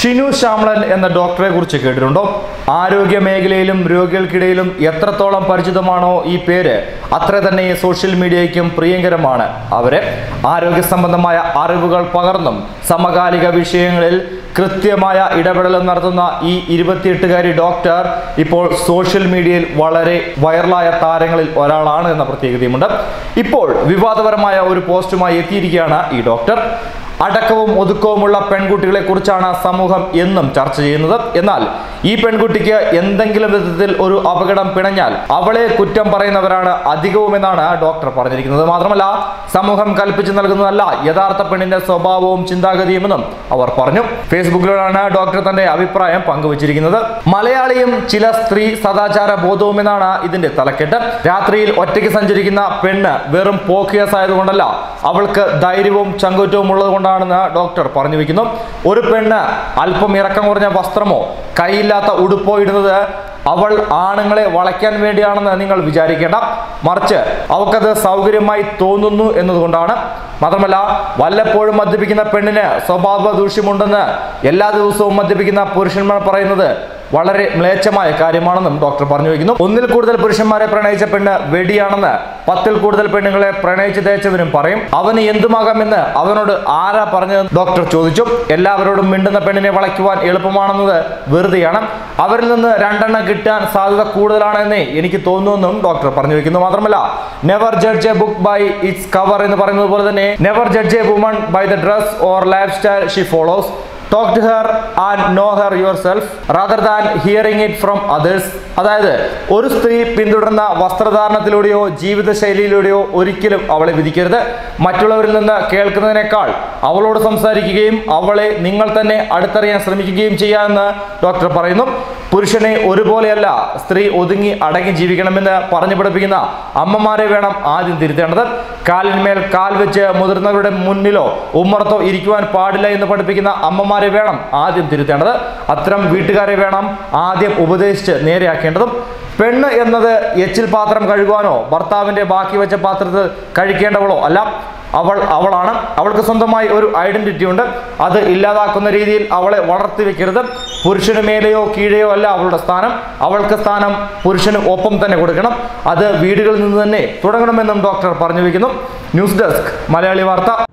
ഷിനു ശ്യാമളൻ എന്ന ഡോക്ടറെ കുറിച്ച് കേട്ടിട്ടുണ്ടോ? ആരോഗ്യ മേഖലയിലും രോഗികൾക്കിടയിലും എത്രത്തോളം പരിചിതമാണോ ഈ പേര് അത്ര തന്നെ സോഷ്യൽ മീഡിയയ്ക്കും പ്രിയങ്കരമാണ്. അവരെ ആരോഗ്യ സംബന്ധമായ അറിവുകൾ പകർന്നും സമകാലിക വിഷയങ്ങളിൽ കൃത്യമായ ഇടപെടലും നടത്തുന്ന ഈ ഇരുപത്തിയെട്ടുകാരി ഡോക്ടർ ഇപ്പോൾ സോഷ്യൽ മീഡിയയിൽ വളരെ വൈറലായ താരങ്ങളിൽ ഒരാളാണ് എന്ന പ്രത്യേകതയുമുണ്ട്. ഇപ്പോൾ വിവാദപരമായ ഒരു പോസ്റ്റുമായി എത്തിയിരിക്കുകയാണ് ഈ ഡോക്ടർ. അടക്കവും ഒതുക്കവുമുള്ള പെൺകുട്ടികളെ കുറിച്ചാണ് സമൂഹം എന്നും ചർച്ച ചെയ്യുന്നത്. എന്നാൽ ഈ പെൺകുട്ടിക്ക് എന്തെങ്കിലും വിധത്തിൽ ഒരു അപകടം പിണഞ്ഞാൽ അവളെ കുറ്റം പറയുന്നവരാണ് അധികവുമെന്നാണ് ഡോക്ടർ പറഞ്ഞിരിക്കുന്നത്. മാത്രമല്ല സമൂഹം കൽപ്പിച്ചു നൽകുന്നതല്ല യഥാർത്ഥ പെണ്ണിന്റെ സ്വഭാവവും ചിന്താഗതിയുമെന്നും അവർ പറഞ്ഞു. ഫേസ്ബുക്കിലൂടെയാണ് ഡോക്ടർ തന്റെ അഭിപ്രായം പങ്കുവച്ചിരിക്കുന്നത്. മലയാളിയും ചില സ്ത്രീ സദാചാര ബോധവുമെന്നാണ് ഇതിന്റെ തലക്കെട്ട്. രാത്രിയിൽ ഒറ്റയ്ക്ക് സഞ്ചരിക്കുന്ന പെണ്ണ് വെറും പോക്കിയസ് ആയതുകൊണ്ടല്ല അവൾക്ക് ധൈര്യവും ചങ്കുറ്റവും ഉള്ളത് കൊണ്ടാണെന്ന് ഡോക്ടർ പറഞ്ഞു വെക്കുന്നു ഒരു പെണ്ണ് അല്പം ഇറക്കം കുറഞ്ഞ വസ്ത്രമോ കൈയില്ലാത്ത ഉടുപ്പോ ഇടുന്നത് അവൾ ആണുങ്ങളെ വളയ്ക്കാൻ വേണ്ടിയാണെന്ന് നിങ്ങൾ വിചാരിക്കേണ്ട. മറിച്ച് അവൾക്കത് സൗകര്യമായി തോന്നുന്നു എന്നതുകൊണ്ടാണ്. മാത്രമല്ല വല്ലപ്പോഴും മദ്യപിക്കുന്ന പെണ്ണിന് സ്വഭാവ ദൂഷ്യമുണ്ടെന്ന് എല്ലാ ദിവസവും മദ്യപിക്കുന്ന പുരുഷന്മാർ പറയുന്നത് വളരെ മ്ലേച്ഛമായ കാര്യമാണെന്നും ഡോക്ടർ പറഞ്ഞു വയ്ക്കുന്നു. ഒന്നിൽ കൂടുതൽ പുരുഷന്മാരെ പ്രണയിച്ച പെണ്ണ് വെടിയാണെന്ന് പത്തിൽ കൂടുതൽ പെണ്ണുങ്ങളെ പ്രണയിച്ച് തേച്ചവരും പറയും അവന് എന്തുമാകാമെന്ന് അവനോട് ആരാ പറഞ്ഞത് ഡോക്ടർ ചോദിച്ചു. എല്ലാവരോടും മിണ്ടുന്ന പെണ്ണിനെ വളയ്ക്കുവാൻ എളുപ്പമാണെന്നത് വെറുതെയാണ്. അവരിൽ നിന്ന് രണ്ടെണ്ണം കിട്ടാൻ സാധ്യത കൂടുതലാണെന്നേ എനിക്ക് തോന്നുമെന്നും ഡോക്ടർ പറഞ്ഞു വെക്കുന്നു. മാത്രമല്ല never judge a book by its cover എന്ന് പറയുന്നത് പോലെ തന്നെ never judge a woman by the dress or lifestyle she follows talk to her and know her yourself rather than hearing it from others അതായത് ഒരു സ്ത്രീ പിന്തുടർന്ന വസ്ത്രധാരണത്തിലൂടെയോ ജീവിതശൈലിയിലൂടെയോ ഒരിക്കലും അവളെ വിധിക്കരുത്. മറ്റുള്ളവരിൽ നിന്ന് കേൾക്കുന്നതിനേക്കാൾ അവളോട് സംസാരിക്കുകയും അവളെ നിങ്ങൾ തന്നെ അടുത്തറിയാൻ ശ്രമിക്കുകയും ചെയ്യാമെന്ന് ഡോക്ടർ പറയുന്നു. പുരുഷനെ ഒരുപോലെയല്ല സ്ത്രീ ഒതുങ്ങി അടങ്ങി ജീവിക്കണമെന്ന് പറഞ്ഞു പഠിപ്പിക്കുന്ന അമ്മമാരെ വേണം ആദ്യം തിരുത്തേണ്ടത്. കാലിന്മേൽ കാൽ വെച്ച് മുതിർന്നവരുടെ മുന്നിലോ ഉമ്മറത്തോ ഇരിക്കുവാൻ പാടില്ല എന്ന് പഠിപ്പിക്കുന്ന അമ്മമാരെ വേണം ആദ്യം തിരുത്തേണ്ടത്. അത്തരം വീട്ടുകാരെ വേണം ആദ്യം ഉപദേശിച്ച് നേരെയാക്കേണ്ടതും. പെണ്ണ് എന്നത് എച്ചിൽ പാത്രം കഴുകുവാനോ ഭർത്താവിന്റെ ബാക്കി വെച്ച പാത്രത്തിൽ കഴിക്കേണ്ടവളോ അല്ല. അവൾ അവളാണ്. അവൾക്ക് സ്വന്തമായി ഒരു ഐഡന്റിറ്റി ഉണ്ട്. അത് ഇല്ലാതാക്കുന്ന രീതിയിൽ അവളെ വളർത്തി വെക്കരുത്. പുരുഷന് മേലെയോ കീഴെയോ അല്ല അവളുടെ സ്ഥാനം. അവൾക്ക് സ്ഥാനം പുരുഷന് ഒപ്പം തന്നെ കൊടുക്കണം. അത് വീടുകളിൽ നിന്ന് തന്നെ തുടങ്ങണമെന്നും ഡോക്ടർ പറഞ്ഞു വയ്ക്കുന്നു ന്യൂസ് ഡെസ്ക് മലയാളി വാർത്ത.